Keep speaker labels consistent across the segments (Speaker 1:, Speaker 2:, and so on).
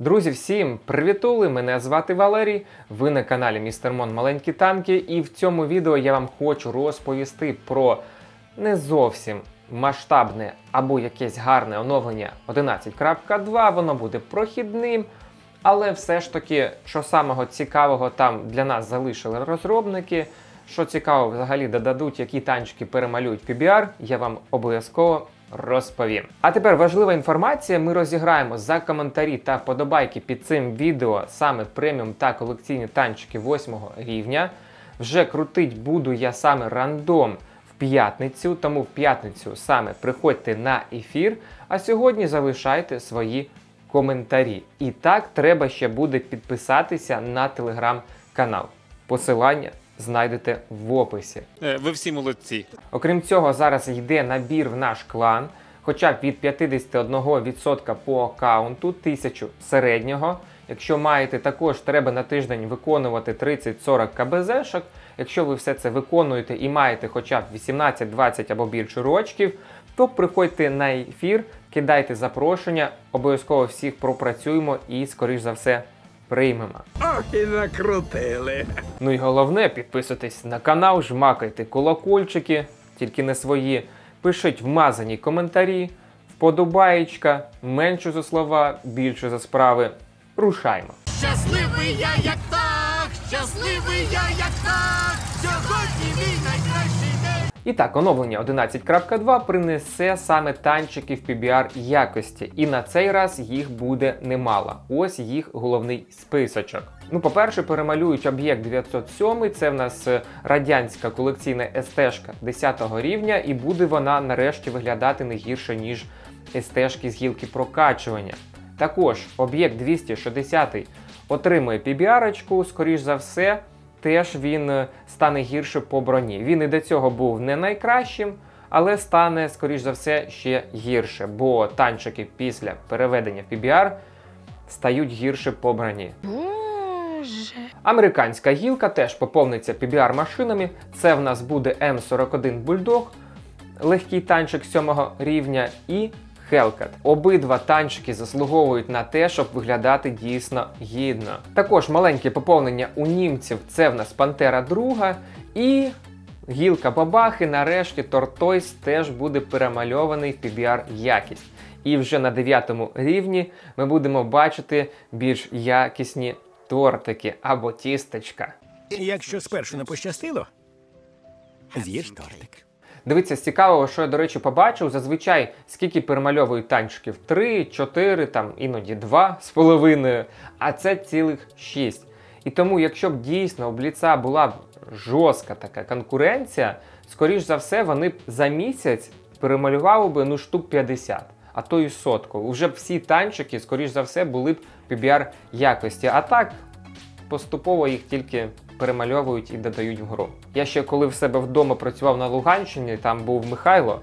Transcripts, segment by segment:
Speaker 1: Друзі, всім привітули! Мене звати Валерій. Ви на каналі Містер Мон Маленькі танки, і в цьому відео я вам хочу розповісти про не зовсім масштабне або якесь гарне оновлення 11.2. Воно буде прохідним, але все ж таки, що самого цікавого там для нас залишили розробники. Що цікаво, взагалі додадуть, які танчики перемалюють PBR, я вам обов'язково розповім. А тепер важлива інформація. Ми розіграємо за коментарі та вподобайки під цим відео саме преміум та колекційні танчики 8 рівня. Вже крутить буду я саме рандом в п'ятницю, тому в п'ятницю саме приходьте на ефір. А сьогодні залишайте свої коментарі. І так треба ще буде підписатися на телеграм-канал. Посилання знайдете в описі.
Speaker 2: Е, Ви всі молодці.
Speaker 1: Окрім цього, зараз йде набір в наш клан, хоча б від 51% по аккаунту, 1000 середнього. Якщо маєте, також треба на тиждень виконувати 30-40 КБЗшок. Якщо ви все це виконуєте і маєте хоча б 18, 20 або більше рочків, то приходьте на ефір, кидайте запрошення, обов'язково всіх пропрацюємо і, скоріш за все, приймемо.
Speaker 3: Ох, і накрутили.
Speaker 1: Ну і головне, підписуйтесь на канал, жмакайте колокольчики, тільки не свої. Пишіть вмазані коментарі, вподобаєчка, менше за слова, більше за справи. Рушаймо.
Speaker 4: Щасливий я як так, щасливий я як так, сьогодні мій найкращий.
Speaker 1: І так, оновлення 11.2 принесе саме танчики в PBR якості, і на цей раз їх буде немало. Ось їх головний списочок. Ну, по-перше, перемалюють об'єкт 907, це в нас е, радянська колекційна СТ-шка 10 рівня, і буде вона нарешті виглядати не гірше, ніж СТ-шки з гілки прокачування. Також об'єкт 260 отримує PBR-очку, скоріш за все, теж він е, стане гірше по броні. Він і до цього був не найкращим, але стане, скоріш за все, ще гірше, бо танчики після переведення в PBR стають гірше по броні. Американська гілка теж поповниться PBR машинами. Це в нас буде М41 Bulldog, легкий танчик 7 рівня і Hellcat. Обидва танчики заслуговують на те, щоб виглядати дійсно гідно. Також маленьке поповнення у німців це в нас Пантера 2 і гілка бабахи. Нарешті Тортойс теж буде перемальований в PBR якість. І вже на 9 рівні ми будемо бачити більш якісні тортики або тістечка.
Speaker 3: Якщо спершу не пощастило, з'їж тортик.
Speaker 1: Дивіться, з цікавого, що я, до речі, побачив, зазвичай скільки перемальовують танчиків? 3, 4, там іноді 2 з половиною, а це цілих 6. І тому, якщо б дійсно у Бліца була б жорстка така конкуренція, скоріш за все, вони б за місяць перемалювали би ну штук 50, а то і сотку. Уже б всі танчики, скоріш за все, були б PBR якості. А так, поступово їх тільки перемальовують і додають в гру. Я ще коли в себе вдома працював на Луганщині, там був Михайло,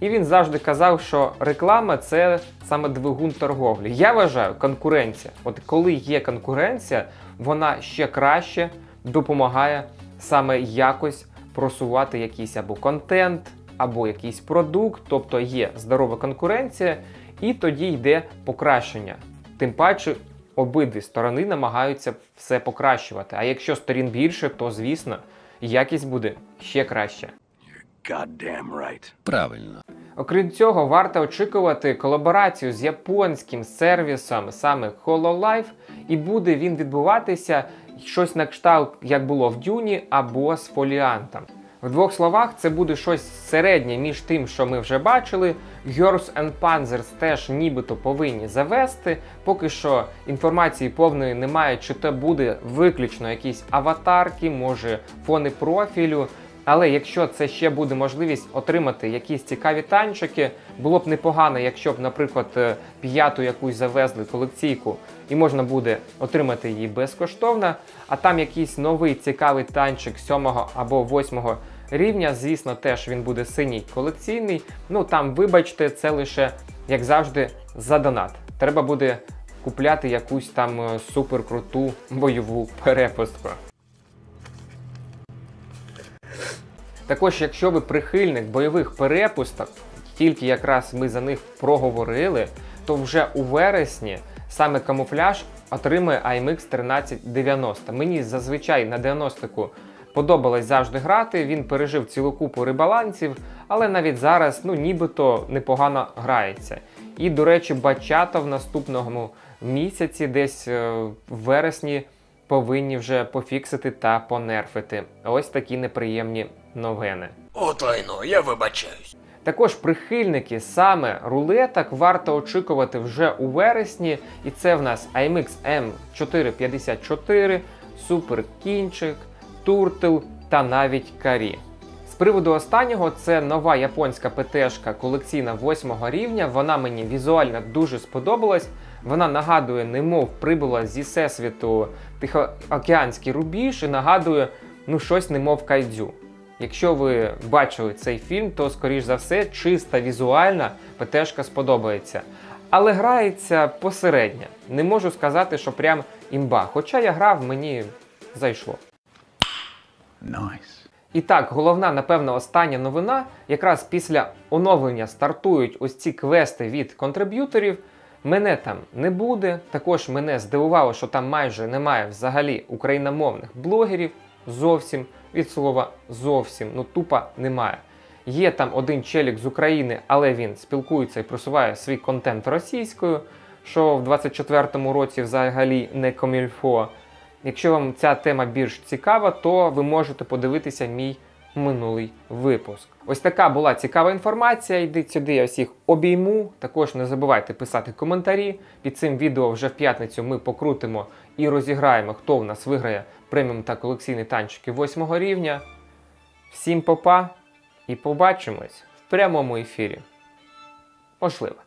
Speaker 1: і він завжди казав, що реклама це саме двигун торговлі. Я вважаю, конкуренція. От коли є конкуренція, вона ще краще допомагає саме якось просувати якийсь або контент, або якийсь продукт, тобто є здорова конкуренція, і тоді йде покращення. Тим паче обидві сторони намагаються все покращувати. А якщо сторін більше, то звісно якість буде ще краще.
Speaker 3: Right.
Speaker 5: Правильно.
Speaker 1: Окрім цього, варто очікувати колаборацію з японським сервісом саме HoloLive, і буде він відбуватися щось на кшталт, як було в Дюні або з фоліантом. В двох словах, це буде щось середнє між тим, що ми вже бачили. Girls and Panzers теж нібито повинні завести. Поки що інформації повної немає, чи то буде виключно якісь аватарки, може фони профілю. Але якщо це ще буде можливість отримати якісь цікаві танчики, було б непогано, якщо б, наприклад, е, п'яту якусь завезли колекційку, і можна буде отримати її безкоштовно. А там якийсь новий цікавий танчик 7 або 8 рівня, звісно, теж він буде синій колекційний. Ну там, вибачте, це лише, як завжди, за донат. Треба буде купляти якусь там е, суперкруту бойову перепустку. Також, якщо ви прихильник бойових перепусток, тільки якраз ми за них проговорили, то вже у вересні саме камуфляж отримує IMX 1390. Мені зазвичай на 90-ку подобалось завжди грати. Він пережив цілу купу ребалансів, але навіть зараз ну нібито непогано грається. І, до речі, бачата в наступному місяці, десь е, в вересні, повинні вже пофіксити та понерфити. Ось такі неприємні новини.
Speaker 2: О, тайно, я вибачаюсь.
Speaker 1: Також прихильники саме рулеток варто очікувати вже у вересні, і це в нас IMX M454, Super Кінчик, Туртл та навіть Карі. З приводу останнього, це нова японська ПТшка колекційна 8 рівня. Вона мені візуально дуже сподобалась. Вона нагадує, немов прибула зі всесвіту Тихоокеанський рубіж і нагадує ну щось немов кайдзю. Якщо ви бачили цей фільм, то скоріш за все чиста візуальна ПТшка сподобається. Але грається посередньо. Не можу сказати, що прям імба. Хоча я грав, мені зайшло.
Speaker 3: Nice.
Speaker 1: І так, головна, напевно, остання новина. Якраз після оновлення стартують ось ці квести від контриб'юторів. Мене там не буде. Також мене здивувало, що там майже немає взагалі україномовних блогерів. Зовсім від слова зовсім, ну тупо немає. Є там один челік з України, але він спілкується і просуває свій контент російською, що в 24-му році взагалі не комільфо. Якщо вам ця тема більш цікава, то ви можете подивитися мій минулий випуск. Ось така була цікава інформація. Йдіть сюди, я всіх обійму. Також не забувайте писати коментарі. Під цим відео вже в п'ятницю ми покрутимо і розіграємо, хто в нас виграє преміум та колекційні танчики 8 рівня. Всім попа і побачимось в прямому ефірі. Можливо.